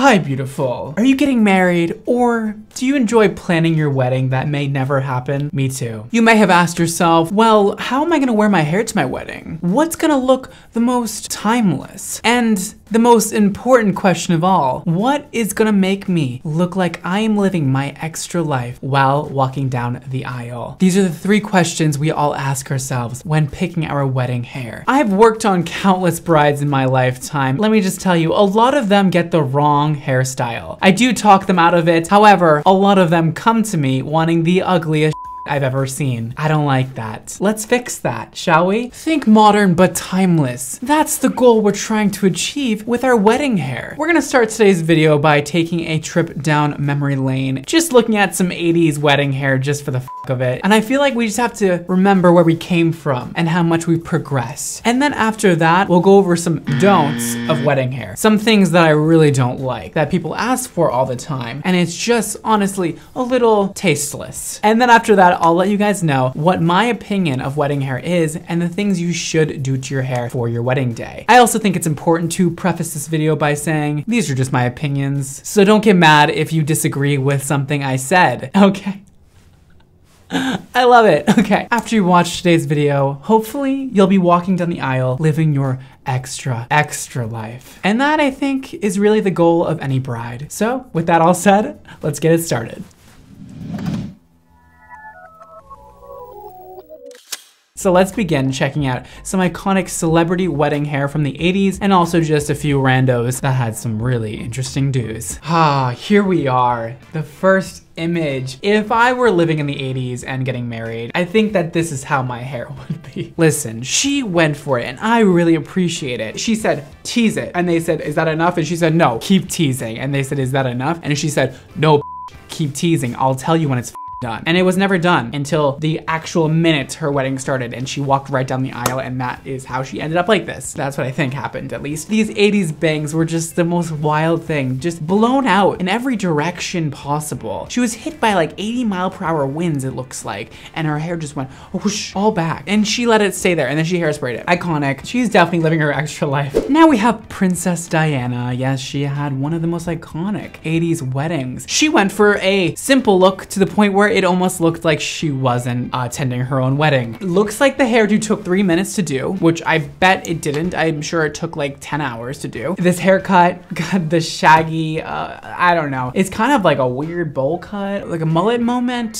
Hi, beautiful. Are you getting married or do you enjoy planning your wedding that may never happen? Me too. You may have asked yourself, well, how am I gonna wear my hair to my wedding? What's gonna look the most timeless? And the most important question of all, what is gonna make me look like I am living my extra life while walking down the aisle? These are the three questions we all ask ourselves when picking our wedding hair. I've worked on countless brides in my lifetime. Let me just tell you, a lot of them get the wrong hairstyle. I do talk them out of it. However, a lot of them come to me wanting the ugliest I've ever seen. I don't like that. Let's fix that, shall we? Think modern but timeless. That's the goal we're trying to achieve with our wedding hair. We're gonna start today's video by taking a trip down memory lane, just looking at some 80s wedding hair just for the fuck of it. And I feel like we just have to remember where we came from and how much we've progressed. And then after that, we'll go over some don'ts of wedding hair. Some things that I really don't like that people ask for all the time. And it's just honestly a little tasteless. And then after that, I'll let you guys know what my opinion of wedding hair is and the things you should do to your hair for your wedding day. I also think it's important to preface this video by saying these are just my opinions, so don't get mad if you disagree with something I said, okay? I love it. Okay, after you watch today's video, hopefully you'll be walking down the aisle living your extra, extra life. And that I think is really the goal of any bride. So with that all said, let's get it started. So let's begin checking out some iconic celebrity wedding hair from the 80s and also just a few randos that had some really interesting do's. Ah, here we are. The first image. If I were living in the 80s and getting married, I think that this is how my hair would be. Listen, she went for it and I really appreciate it. She said, tease it. And they said, is that enough? And she said, no, keep teasing. And they said, is that enough? And she said, no, keep teasing. I'll tell you when it's done. And it was never done until the actual minute her wedding started and she walked right down the aisle and that is how she ended up like this. That's what I think happened at least. These 80s bangs were just the most wild thing, just blown out in every direction possible. She was hit by like 80 mile per hour winds it looks like and her hair just went whoosh all back and she let it stay there and then she hairsprayed it. Iconic. She's definitely living her extra life. Now we have Princess Diana. Yes, she had one of the most iconic 80s weddings. She went for a simple look to the point where it almost looked like she wasn't uh, attending her own wedding. Looks like the hairdo took three minutes to do, which I bet it didn't. I'm sure it took like 10 hours to do. This haircut got the shaggy, uh, I don't know. It's kind of like a weird bowl cut, like a mullet moment.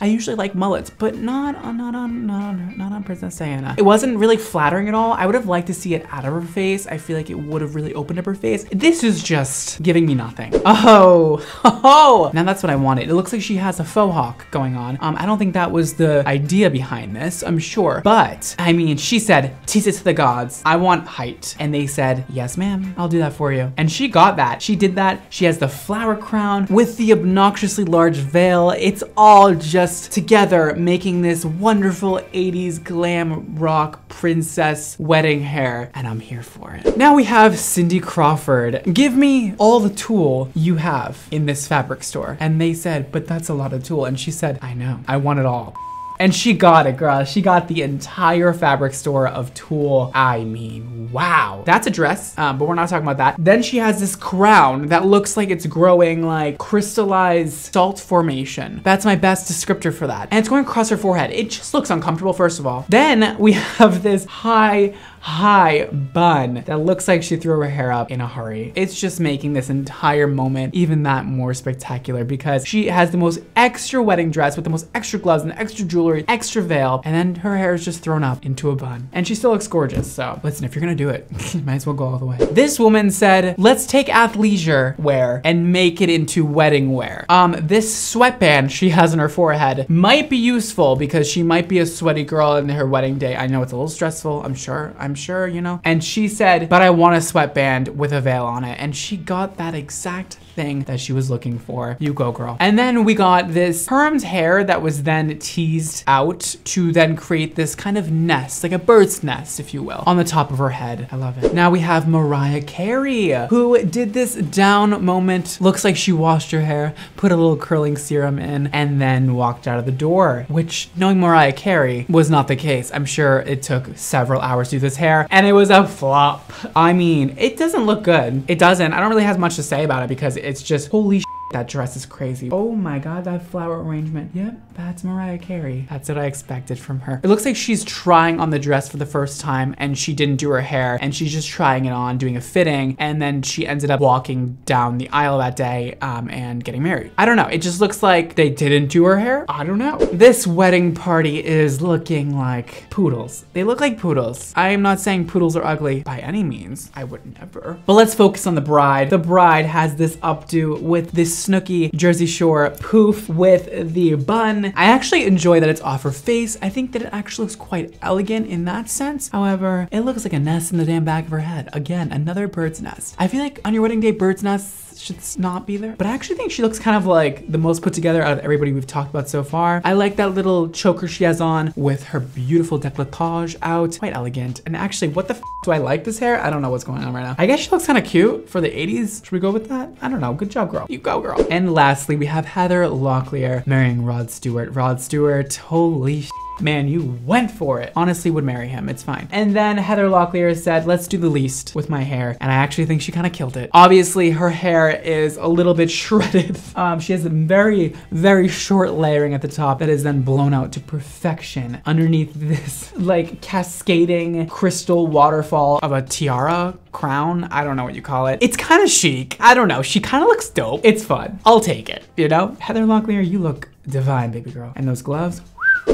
I usually like mullets, but not on, not on, not on, not on Princess Diana. It wasn't really flattering at all. I would have liked to see it out of her face. I feel like it would have really opened up her face. This is just giving me nothing. Oh, oh, now that's what I wanted. It looks like she has a faux hawk going on. Um, I don't think that was the idea behind this, I'm sure. But, I mean, she said, tease it to the gods. I want height. And they said, yes, ma'am, I'll do that for you. And she got that. She did that. She has the flower crown with the obnoxiously large veil. It's all just together making this wonderful 80s glam rock princess wedding hair. And I'm here for it. Now we have Cindy Crawford. Give me all the tulle you have in this fabric store. And they said, but that's a lot of tulle. And she said, I know, I want it all. And she got it, girl. She got the entire fabric store of tulle. I mean, wow. That's a dress, um, but we're not talking about that. Then she has this crown that looks like it's growing like crystallized salt formation. That's my best descriptor for that. And it's going across her forehead. It just looks uncomfortable, first of all. Then we have this high, high bun that looks like she threw her hair up in a hurry. It's just making this entire moment even that more spectacular because she has the most extra wedding dress with the most extra gloves and extra jewelry, extra veil, and then her hair is just thrown up into a bun. And she still looks gorgeous. So listen, if you're gonna do it, might as well go all the way. This woman said, let's take athleisure wear and make it into wedding wear. Um, this sweatband she has on her forehead might be useful because she might be a sweaty girl in her wedding day. I know it's a little stressful, I'm sure. I'm sure, you know? And she said, but I want a sweatband with a veil on it. And she got that exact thing that she was looking for. You go, girl. And then we got this permed hair that was then teased out to then create this kind of nest, like a bird's nest, if you will, on the top of her head. I love it. Now we have Mariah Carey, who did this down moment. Looks like she washed her hair, put a little curling serum in, and then walked out of the door, which knowing Mariah Carey was not the case. I'm sure it took several hours to do this hair and it was a flop. I mean, it doesn't look good. It doesn't. I don't really have much to say about it because it's just holy that dress is crazy. Oh my god, that flower arrangement. Yep, that's Mariah Carey. That's what I expected from her. It looks like she's trying on the dress for the first time and she didn't do her hair and she's just trying it on, doing a fitting, and then she ended up walking down the aisle that day um, and getting married. I don't know. It just looks like they didn't do her hair. I don't know. This wedding party is looking like poodles. They look like poodles. I am not saying poodles are ugly by any means. I would never. But let's focus on the bride. The bride has this updo with this Snooki Jersey Shore poof with the bun. I actually enjoy that it's off her face. I think that it actually looks quite elegant in that sense. However, it looks like a nest in the damn back of her head. Again, another bird's nest. I feel like on your wedding day, bird's nests should not be there. But I actually think she looks kind of like the most put together out of everybody we've talked about so far. I like that little choker she has on with her beautiful decolletage out. Quite elegant. And actually, what the do I like this hair? I don't know what's going on right now. I guess she looks kind of cute for the 80s. Should we go with that? I don't know. Good job, girl. You go, girl. And lastly, we have Heather Locklear marrying Rod Stewart. Rod Stewart, holy Man, you went for it. Honestly would marry him, it's fine. And then Heather Locklear said, let's do the least with my hair. And I actually think she kind of killed it. Obviously, her hair is a little bit shredded. Um, she has a very, very short layering at the top that is then blown out to perfection underneath this like cascading crystal waterfall of a tiara crown. I don't know what you call it. It's kind of chic. I don't know. She kind of looks dope. It's fun. I'll take it, you know? Heather Locklear, you look divine, baby girl. And those gloves,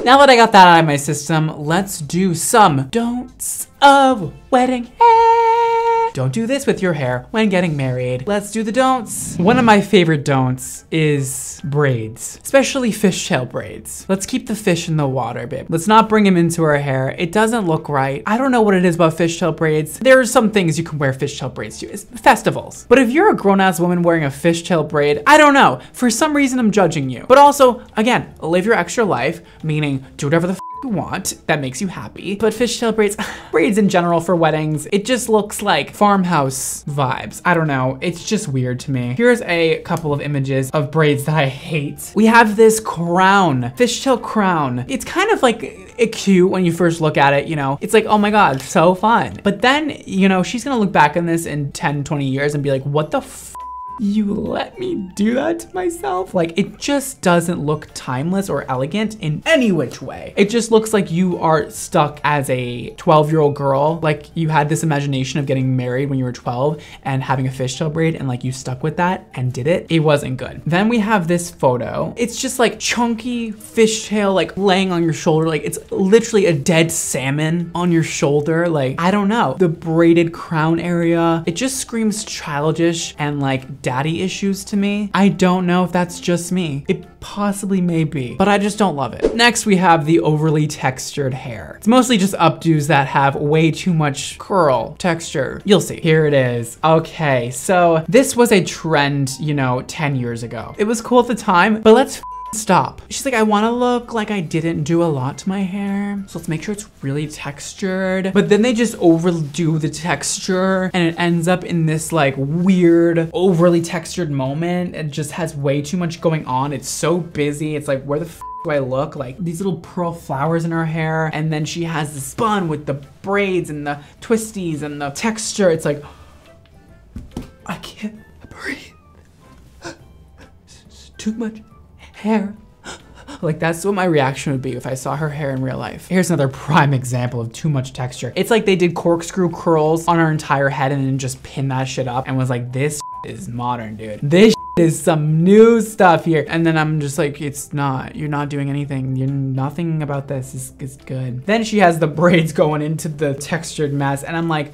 now that I got that out of my system, let's do some don'ts of wedding hair. Don't do this with your hair when getting married. Let's do the don'ts. One of my favorite don'ts is braids, especially fishtail braids. Let's keep the fish in the water, babe. Let's not bring him into our hair. It doesn't look right. I don't know what it is about fishtail braids. There are some things you can wear fishtail braids to. It's festivals. But if you're a grown-ass woman wearing a fishtail braid, I don't know. For some reason, I'm judging you. But also, again, live your extra life, meaning do whatever the want that makes you happy. But fishtail braids, braids in general for weddings, it just looks like farmhouse vibes. I don't know, it's just weird to me. Here's a couple of images of braids that I hate. We have this crown, fishtail crown. It's kind of like it cute when you first look at it, you know, it's like, oh my God, so fun. But then, you know, she's gonna look back on this in 10, 20 years and be like, what the you let me do that to myself? Like, it just doesn't look timeless or elegant in any which way. It just looks like you are stuck as a 12 year old girl. Like, you had this imagination of getting married when you were 12 and having a fishtail braid, and like you stuck with that and did it. It wasn't good. Then we have this photo. It's just like chunky fishtail, like laying on your shoulder. Like, it's literally a dead salmon on your shoulder. Like, I don't know. The braided crown area, it just screams childish and like daddy issues to me. I don't know if that's just me. It possibly may be, but I just don't love it. Next, we have the overly textured hair. It's mostly just updos that have way too much curl texture. You'll see. Here it is. Okay, so this was a trend, you know, 10 years ago. It was cool at the time, but let's stop. She's like, I wanna look like I didn't do a lot to my hair. So let's make sure it's really textured. But then they just overdo the texture and it ends up in this like weird, overly textured moment. It just has way too much going on. It's so busy. It's like, where the do I look? Like these little pearl flowers in her hair. And then she has this bun with the braids and the twisties and the texture. It's like, I can't breathe. It's too much hair. Like that's what my reaction would be if I saw her hair in real life. Here's another prime example of too much texture. It's like they did corkscrew curls on her entire head and then just pinned that shit up and was like, this is modern, dude. This is some new stuff here. And then I'm just like, it's not, you're not doing anything. You're nothing about this is, is good. Then she has the braids going into the textured mess and I'm like,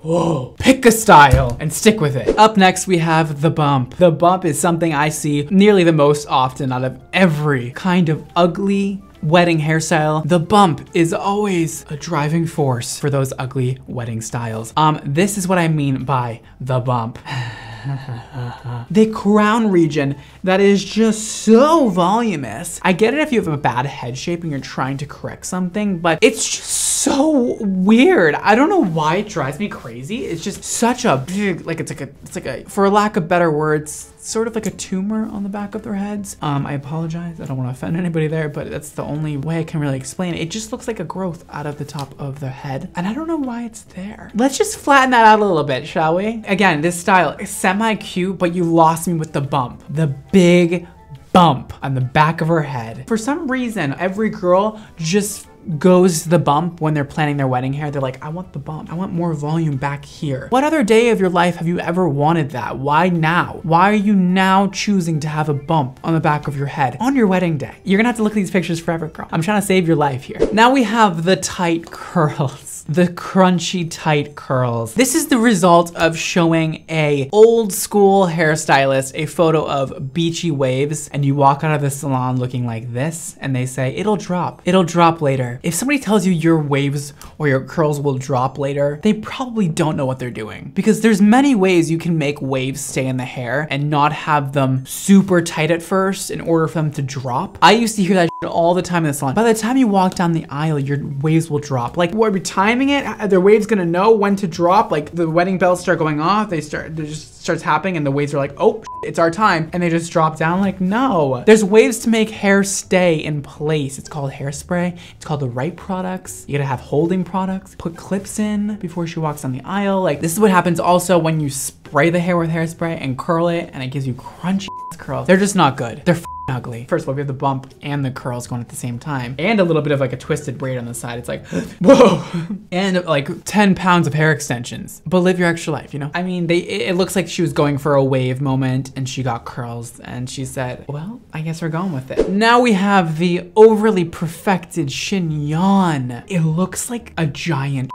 Whoa, pick a style and stick with it. Up next, we have the bump. The bump is something I see nearly the most often out of every kind of ugly wedding hairstyle. The bump is always a driving force for those ugly wedding styles. Um, this is what I mean by the bump. the crown region that is just so voluminous. I get it if you have a bad head shape and you're trying to correct something, but it's just so weird. I don't know why it drives me crazy. It's just such a big, like it's like a, it's like a, for lack of better words, sort of like a tumor on the back of their heads. Um, I apologize. I don't want to offend anybody there, but that's the only way I can really explain it. It just looks like a growth out of the top of their head. And I don't know why it's there. Let's just flatten that out a little bit, shall we? Again, this style is semi-cute, but you lost me with the bump. The big bump on the back of her head. For some reason, every girl just goes the bump when they're planning their wedding hair. They're like, I want the bump. I want more volume back here. What other day of your life have you ever wanted that? Why now? Why are you now choosing to have a bump on the back of your head on your wedding day? You're gonna have to look at these pictures forever, girl. I'm trying to save your life here. Now we have the tight curls the crunchy tight curls. This is the result of showing a old school hairstylist a photo of beachy waves and you walk out of the salon looking like this and they say, it'll drop, it'll drop later. If somebody tells you your waves or your curls will drop later, they probably don't know what they're doing because there's many ways you can make waves stay in the hair and not have them super tight at first in order for them to drop. I used to hear that all the time in the salon. By the time you walk down the aisle, your waves will drop. Like, every timing it? Uh, their waves gonna know when to drop? Like, the wedding bells start going off, they start, they just starts happening and the waves are like, oh, it's our time. And they just drop down like, no. There's waves to make hair stay in place. It's called hairspray. It's called the right products. You gotta have holding products. Put clips in before she walks down the aisle. Like, this is what happens also when you spray the hair with hairspray and curl it and it gives you crunchy curls. They're just not good. They're ugly. First of all, we have the bump and the curls going at the same time and a little bit of like a twisted braid on the side. It's like, whoa. and like 10 pounds of hair extensions, but live your extra life, you know? I mean, they it looks like she was going for a wave moment and she got curls and she said, well, I guess we're going with it. Now we have the overly perfected chignon. It looks like a giant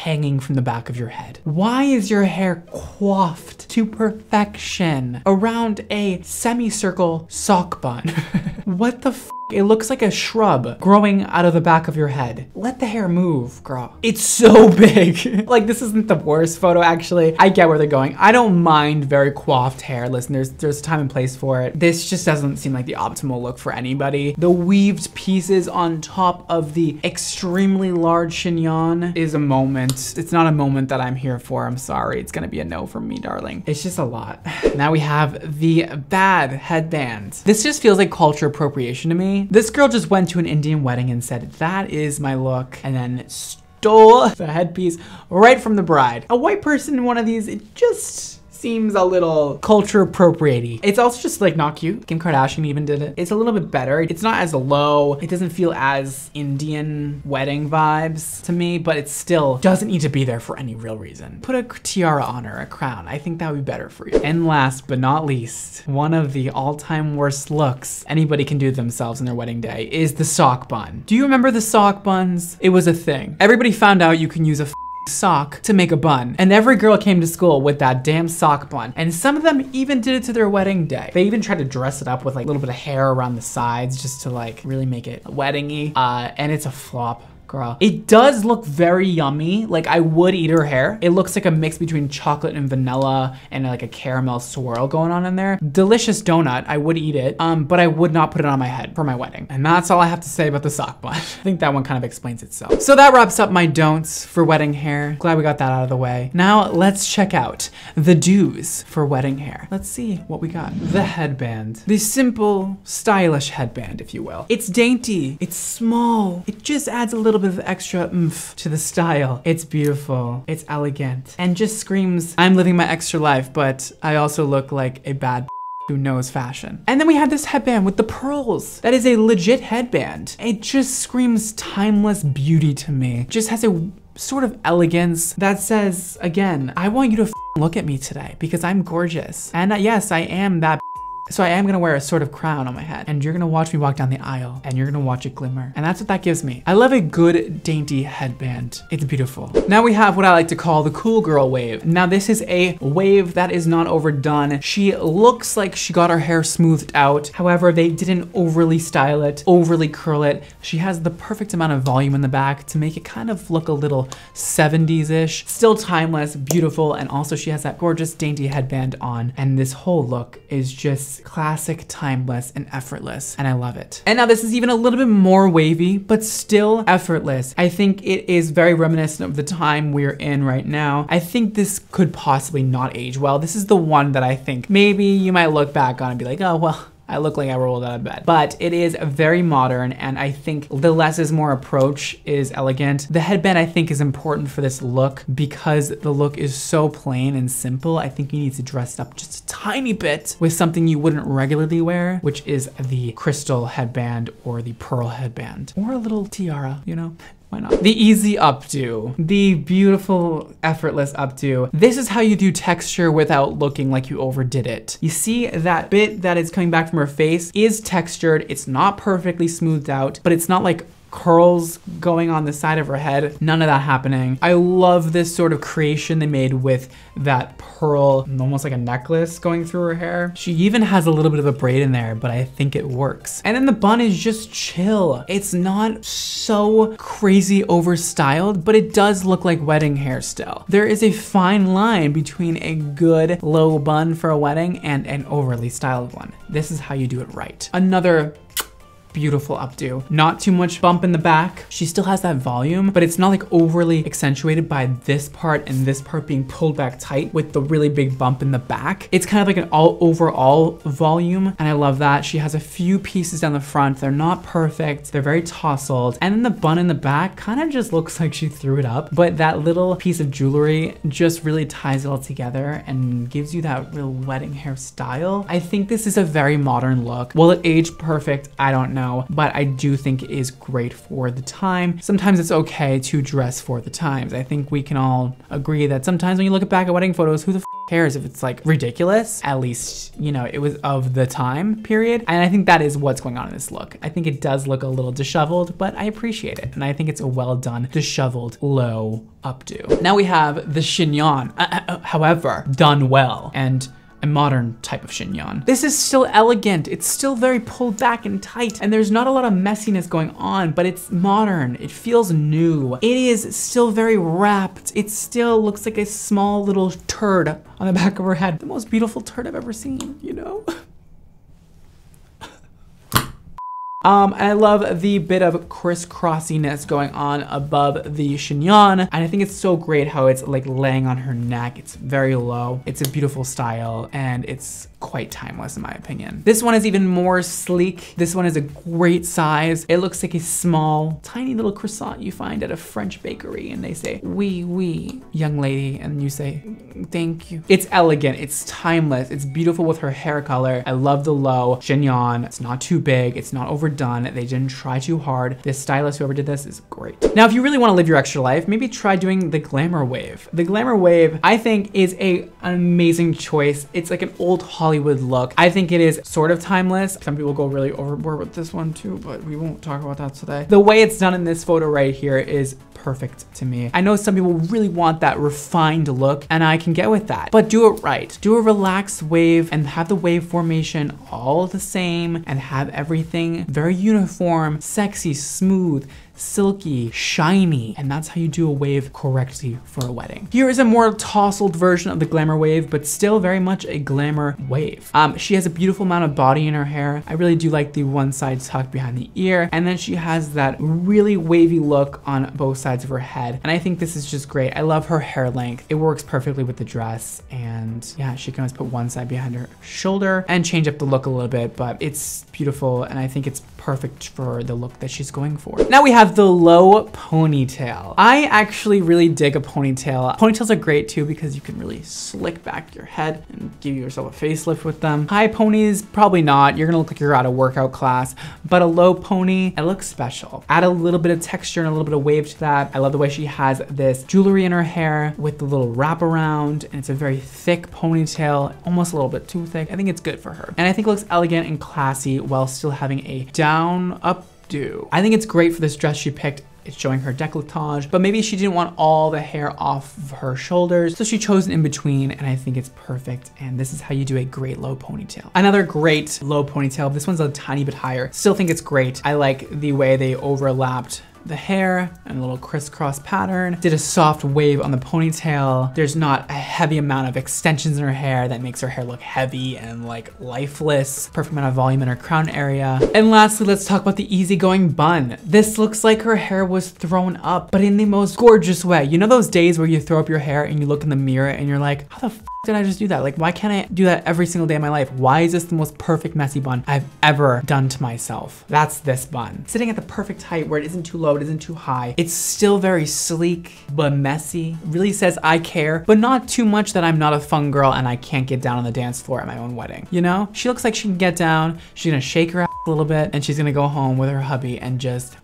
hanging from the back of your head? Why is your hair coiffed to perfection around a semicircle sock bun? what the it looks like a shrub growing out of the back of your head. Let the hair move, girl. It's so big. like this isn't the worst photo actually. I get where they're going. I don't mind very coiffed hair. Listen, there's there's time and place for it. This just doesn't seem like the optimal look for anybody. The weaved pieces on top of the extremely large chignon is a moment. It's not a moment that I'm here for. I'm sorry. It's gonna be a no from me, darling. It's just a lot. Now we have the bad headband. This just feels like culture appropriation to me. This girl just went to an Indian wedding and said, that is my look, and then stole the headpiece right from the bride. A white person in one of these, it just seems a little culture appropriating. It's also just like not cute. Kim Kardashian even did it. It's a little bit better. It's not as low. It doesn't feel as Indian wedding vibes to me, but it still doesn't need to be there for any real reason. Put a tiara on her, a crown. I think that would be better for you. And last but not least, one of the all-time worst looks anybody can do themselves in their wedding day is the sock bun. Do you remember the sock buns? It was a thing. Everybody found out you can use a sock to make a bun. And every girl came to school with that damn sock bun. And some of them even did it to their wedding day. They even tried to dress it up with like a little bit of hair around the sides just to like really make it weddingy. Uh, and it's a flop girl. It does look very yummy. Like I would eat her hair. It looks like a mix between chocolate and vanilla and like a caramel swirl going on in there. Delicious donut. I would eat it, um, but I would not put it on my head for my wedding. And that's all I have to say about the sock bun. I think that one kind of explains itself. So that wraps up my don'ts for wedding hair. Glad we got that out of the way. Now let's check out the do's for wedding hair. Let's see what we got. The headband. The simple, stylish headband, if you will. It's dainty. It's small. It just adds a little bit of extra oomph to the style. It's beautiful, it's elegant, and just screams, I'm living my extra life, but I also look like a bad who knows fashion. And then we have this headband with the pearls. That is a legit headband. It just screams timeless beauty to me. Just has a sort of elegance that says, again, I want you to look at me today because I'm gorgeous. And uh, yes, I am that so I am gonna wear a sort of crown on my head and you're gonna watch me walk down the aisle and you're gonna watch it glimmer. And that's what that gives me. I love a good dainty headband. It's beautiful. Now we have what I like to call the cool girl wave. Now this is a wave that is not overdone. She looks like she got her hair smoothed out. However, they didn't overly style it, overly curl it. She has the perfect amount of volume in the back to make it kind of look a little 70s-ish. Still timeless, beautiful, and also she has that gorgeous dainty headband on. And this whole look is just classic, timeless, and effortless, and I love it. And now this is even a little bit more wavy, but still effortless. I think it is very reminiscent of the time we're in right now. I think this could possibly not age well. This is the one that I think maybe you might look back on and be like, oh, well, I look like I rolled out of bed. But it is very modern and I think the less is more approach is elegant. The headband I think is important for this look because the look is so plain and simple. I think you need to dress up just a tiny bit with something you wouldn't regularly wear, which is the crystal headband or the pearl headband or a little tiara, you know? Why not? The easy updo, the beautiful, effortless updo. This is how you do texture without looking like you overdid it. You see that bit that is coming back from her face is textured. It's not perfectly smoothed out, but it's not like curls going on the side of her head. None of that happening. I love this sort of creation they made with that pearl, almost like a necklace going through her hair. She even has a little bit of a braid in there, but I think it works. And then the bun is just chill. It's not so crazy overstyled, but it does look like wedding hair still. There is a fine line between a good low bun for a wedding and an overly styled one. This is how you do it right. Another beautiful updo. Not too much bump in the back. She still has that volume, but it's not like overly accentuated by this part and this part being pulled back tight with the really big bump in the back. It's kind of like an all overall volume, and I love that. She has a few pieces down the front. They're not perfect. They're very tousled. And then the bun in the back kind of just looks like she threw it up, but that little piece of jewelry just really ties it all together and gives you that real wedding hair style. I think this is a very modern look. Will it age perfect? I don't know but I do think it is great for the time. Sometimes it's okay to dress for the times. I think we can all agree that sometimes when you look back at wedding photos, who the cares if it's like ridiculous? At least, you know, it was of the time period. And I think that is what's going on in this look. I think it does look a little disheveled, but I appreciate it. And I think it's a well done, disheveled, low updo. Now we have the chignon, uh, uh, uh however, done well. And a modern type of chignon. This is still elegant. It's still very pulled back and tight and there's not a lot of messiness going on, but it's modern. It feels new. It is still very wrapped. It still looks like a small little turd on the back of her head. The most beautiful turd I've ever seen, you know? Um, and I love the bit of crisscrossiness going on above the chignon. And I think it's so great how it's like laying on her neck. It's very low. It's a beautiful style and it's quite timeless in my opinion. This one is even more sleek. This one is a great size. It looks like a small, tiny little croissant you find at a French bakery and they say, oui, oui, young lady. And you say, thank you. It's elegant, it's timeless, it's beautiful with her hair color. I love the low chignon. It's not too big, it's not overdone. They didn't try too hard. This stylist, whoever did this is great. Now, if you really wanna live your extra life, maybe try doing the glamour wave. The glamour wave, I think is a, an amazing choice. It's like an old Hollywood Hollywood look. I think it is sort of timeless. Some people go really overboard with this one too, but we won't talk about that today. The way it's done in this photo right here is perfect to me. I know some people really want that refined look and I can get with that, but do it right. Do a relaxed wave and have the wave formation all the same and have everything very uniform, sexy, smooth, silky, shiny, and that's how you do a wave correctly for a wedding. Here is a more tousled version of the glamour wave, but still very much a glamour wave. Um, she has a beautiful amount of body in her hair. I really do like the one side tucked behind the ear, and then she has that really wavy look on both sides of her head, and I think this is just great. I love her hair length. It works perfectly with the dress, and yeah, she can always put one side behind her shoulder and change up the look a little bit, but it's beautiful, and I think it's perfect for the look that she's going for. Now we have the low ponytail. I actually really dig a ponytail. Ponytails are great too because you can really slick back your head and give yourself a facelift with them. High ponies, probably not. You're gonna look like you're at a workout class, but a low pony, it looks special. Add a little bit of texture and a little bit of wave to that. I love the way she has this jewelry in her hair with the little wrap around and it's a very thick ponytail, almost a little bit too thick. I think it's good for her. And I think it looks elegant and classy while still having a down up do. I think it's great for this dress she picked it's showing her decolletage, but maybe she didn't want all the hair off of her shoulders, so she chose an in-between, and I think it's perfect, and this is how you do a great low ponytail. Another great low ponytail, this one's a tiny bit higher. Still think it's great. I like the way they overlapped the hair and a little crisscross pattern. Did a soft wave on the ponytail. There's not a heavy amount of extensions in her hair that makes her hair look heavy and like lifeless. Perfect amount of volume in her crown area. And lastly, let's talk about the easygoing bun. This looks like her hair was thrown up, but in the most gorgeous way. You know those days where you throw up your hair and you look in the mirror and you're like, how the did I just do that? Like, why can't I do that every single day of my life? Why is this the most perfect messy bun I've ever done to myself? That's this bun. Sitting at the perfect height where it isn't too low, it isn't too high. It's still very sleek, but messy. Really says I care, but not too much that I'm not a fun girl and I can't get down on the dance floor at my own wedding. You know? She looks like she can get down, she's gonna shake her ass a little bit, and she's gonna go home with her hubby and just,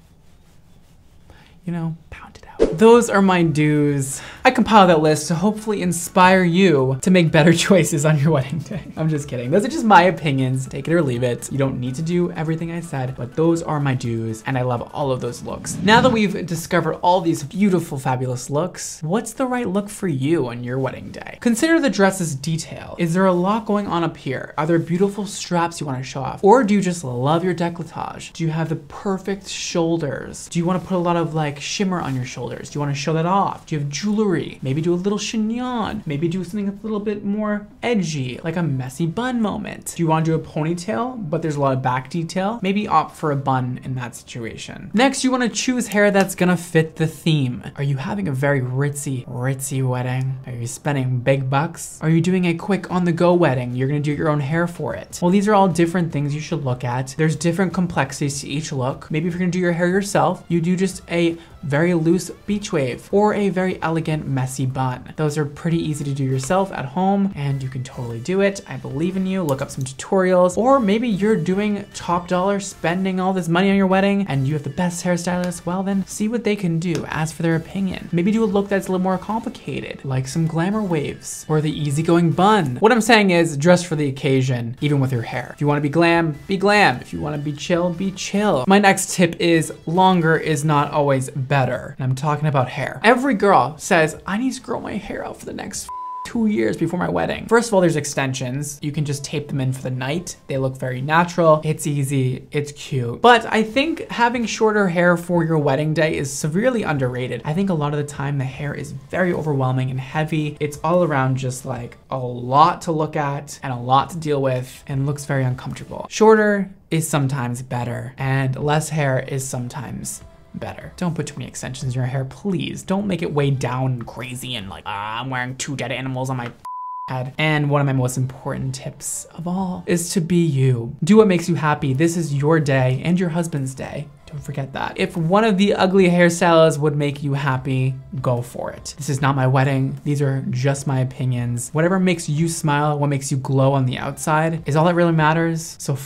you know, pound it out. Those are my do's. I compiled that list to hopefully inspire you to make better choices on your wedding day. I'm just kidding. Those are just my opinions. Take it or leave it. You don't need to do everything I said, but those are my do's and I love all of those looks. Now that we've discovered all these beautiful, fabulous looks, what's the right look for you on your wedding day? Consider the dress's detail. Is there a lot going on up here? Are there beautiful straps you want to show off? Or do you just love your decolletage? Do you have the perfect shoulders? Do you want to put a lot of like shimmer on your shoulders? Do you want to show that off? Do you have jewelry? Maybe do a little chignon. Maybe do something a little bit more edgy, like a messy bun moment. Do you want to do a ponytail, but there's a lot of back detail? Maybe opt for a bun in that situation. Next, you want to choose hair that's gonna fit the theme. Are you having a very ritzy, ritzy wedding? Are you spending big bucks? Are you doing a quick on-the-go wedding? You're gonna do your own hair for it. Well, these are all different things you should look at. There's different complexities to each look. Maybe if you're gonna do your hair yourself, you do just a very loose beach wave or a very elegant messy bun. Those are pretty easy to do yourself at home and you can totally do it. I believe in you. Look up some tutorials or maybe you're doing top dollar spending all this money on your wedding and you have the best hairstylist. Well then see what they can do. Ask for their opinion. Maybe do a look that's a little more complicated like some glamour waves or the easygoing bun. What I'm saying is dress for the occasion even with your hair. If you want to be glam, be glam. If you want to be chill, be chill. My next tip is longer is not always better. And I'm talking about hair. Every girl says, I need to grow my hair out for the next two years before my wedding. First of all, there's extensions. You can just tape them in for the night. They look very natural. It's easy, it's cute. But I think having shorter hair for your wedding day is severely underrated. I think a lot of the time the hair is very overwhelming and heavy. It's all around just like a lot to look at and a lot to deal with and looks very uncomfortable. Shorter is sometimes better and less hair is sometimes better. Don't put too many extensions in your hair, please. Don't make it way down crazy and like, ah, I'm wearing two dead animals on my head. And one of my most important tips of all is to be you. Do what makes you happy. This is your day and your husband's day. Don't forget that. If one of the ugly hairstyles would make you happy, go for it. This is not my wedding. These are just my opinions. Whatever makes you smile, what makes you glow on the outside is all that really matters. So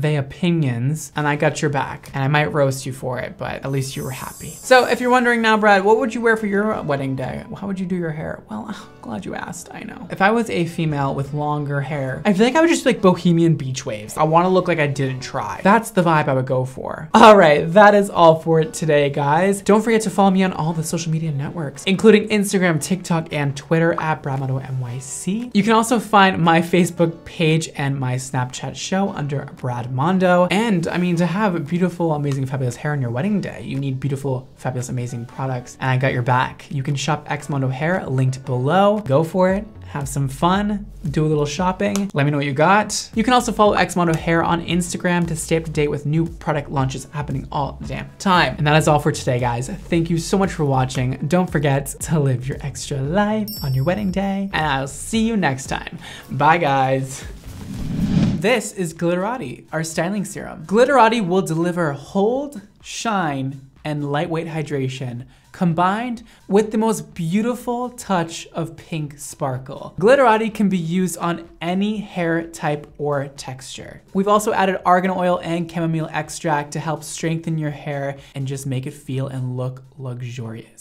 they opinions and I got your back and I might roast you for it, but at least you were happy. So if you're wondering now, Brad, what would you wear for your wedding day? How would you do your hair? Well, I'm glad you asked, I know. If I was a female with longer hair, I feel like I would just be like bohemian beach waves. I wanna look like I didn't try. That's the vibe I would go for. All right, that is all for it today, guys. Don't forget to follow me on all the social media networks, including Instagram, TikTok, and Twitter at BradMondo NYC. You can also find my Facebook page and my Snapchat show under Brad Mondo. And I mean, to have beautiful, amazing, fabulous hair on your wedding day, you need beautiful, fabulous, amazing products. And I got your back. You can shop Xmondo Hair, linked below. Go for it have some fun, do a little shopping. Let me know what you got. You can also follow Xmondo Hair on Instagram to stay up to date with new product launches happening all the damn time. And that is all for today, guys. Thank you so much for watching. Don't forget to live your extra life on your wedding day, and I'll see you next time. Bye, guys. This is Glitterati, our styling serum. Glitterati will deliver hold, shine, and lightweight hydration combined with the most beautiful touch of pink sparkle. Glitterati can be used on any hair type or texture. We've also added argan oil and chamomile extract to help strengthen your hair and just make it feel and look luxurious.